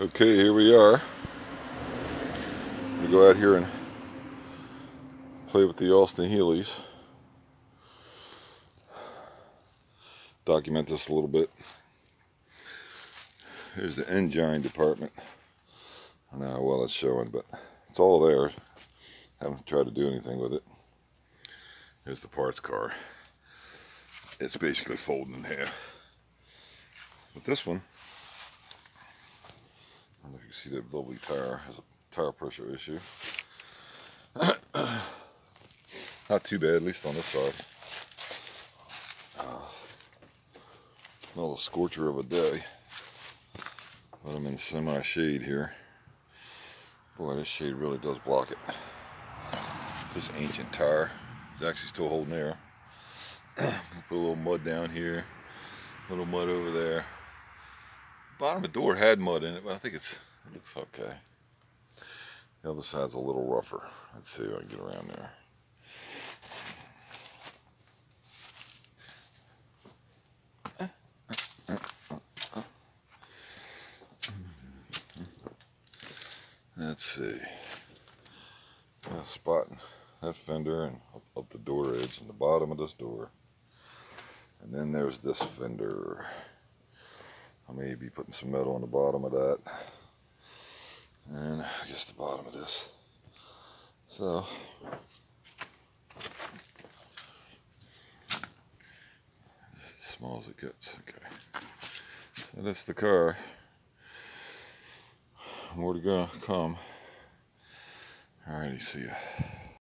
Okay, here we are. We go out here and play with the Austin Healey's. Document this a little bit. Here's the engine department. I don't know how well it's showing, but it's all there. Haven't tried to do anything with it. Here's the parts car. It's basically folding in half. But this one, I don't know if you can see that bubbly tire has a tire pressure issue. Not too bad, at least on this side. Uh, well, a scorcher of a day. But I'm in semi-shade here. Boy, this shade really does block it. This ancient tire is actually still holding air. Put a little mud down here, a little mud over there. Bottom of the door had mud in it, but I think it's it looks okay. The other side's a little rougher. Let's see if I can get around there. Let's see. A spot that fender and up, up the door edge and the bottom of this door. And then there's this fender. I may be putting some metal on the bottom of that. And I guess the bottom of this. So, as small as it gets. Okay. So that's the car. More to go come. Alrighty, see ya.